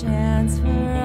chance for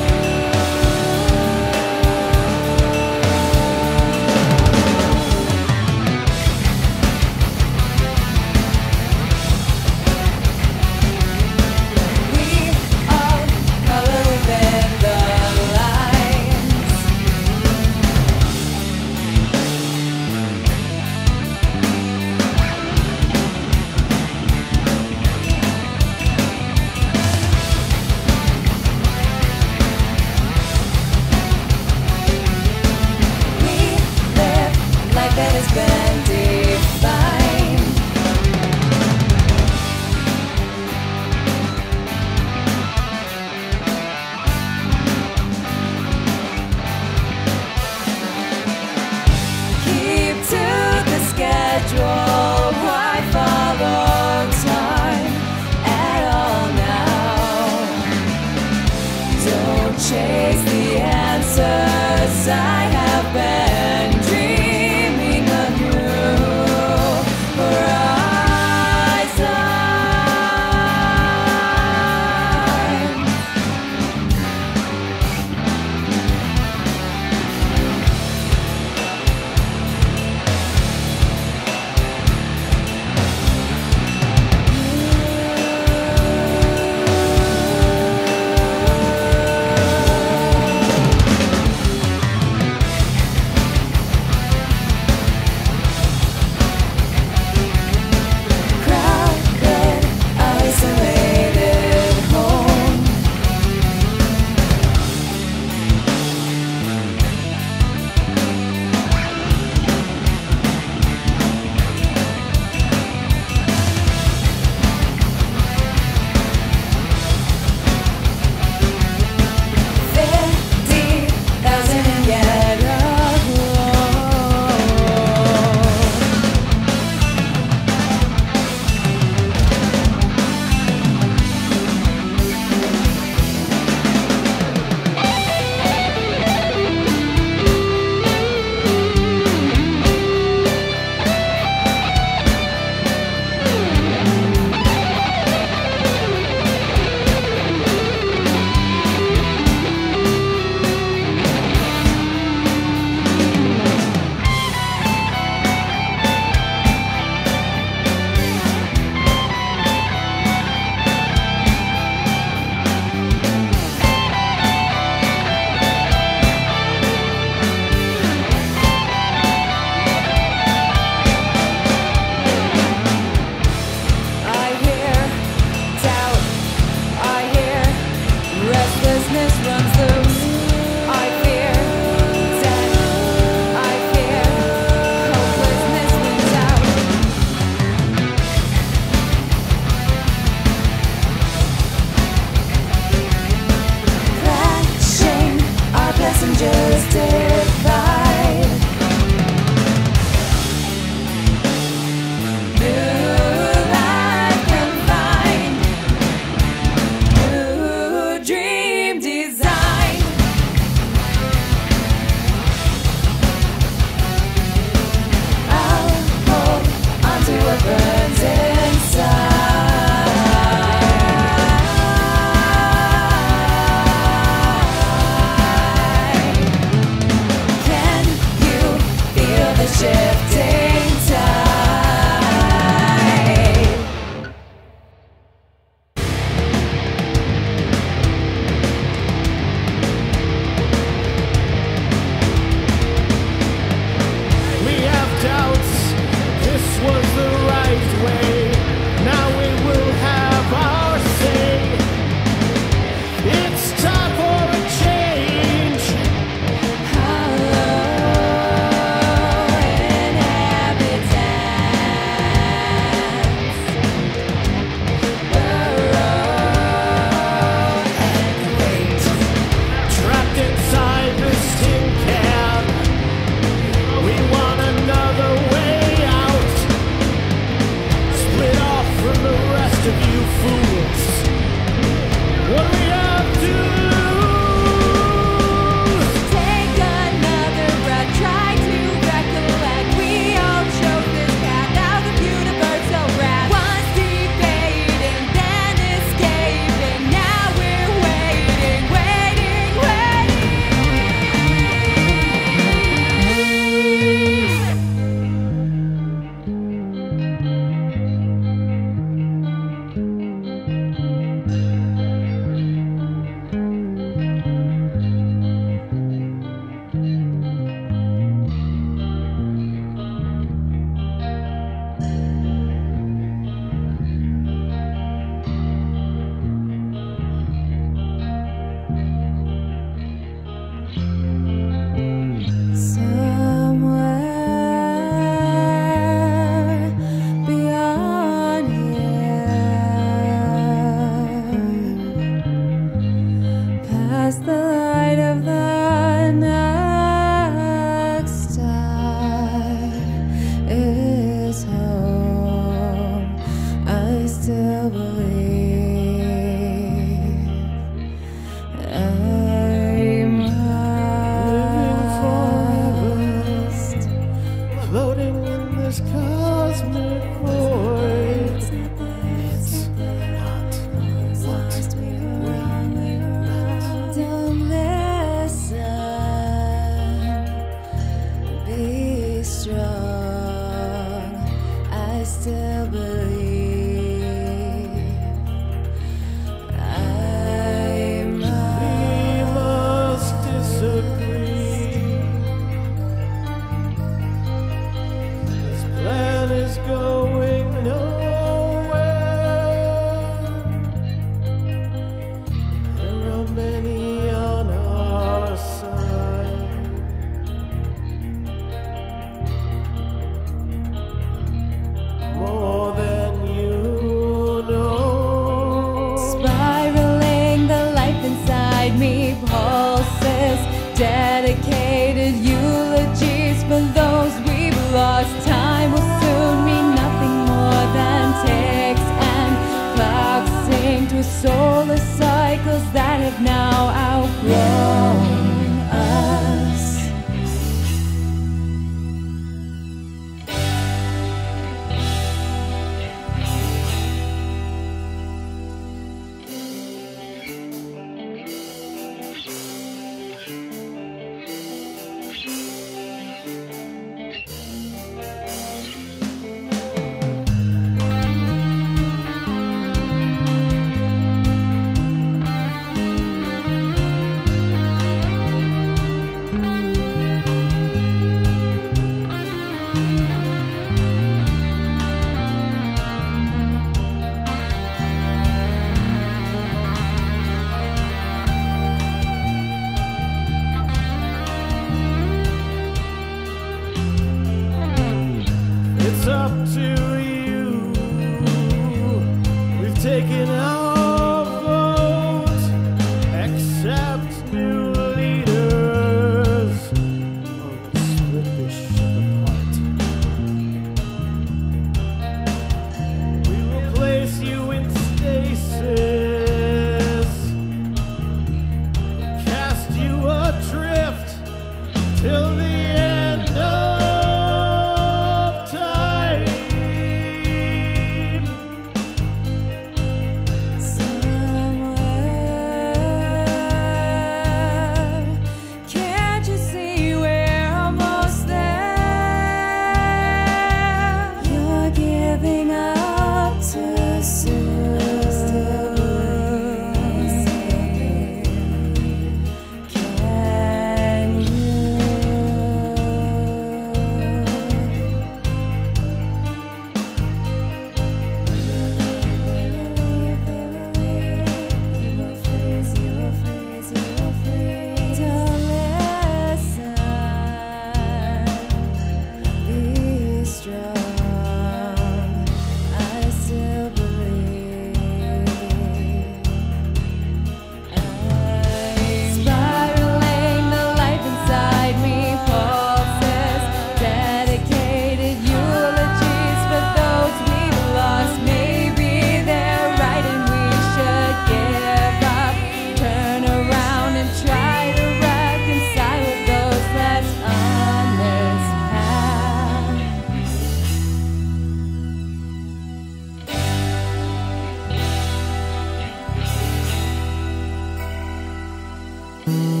Laughter,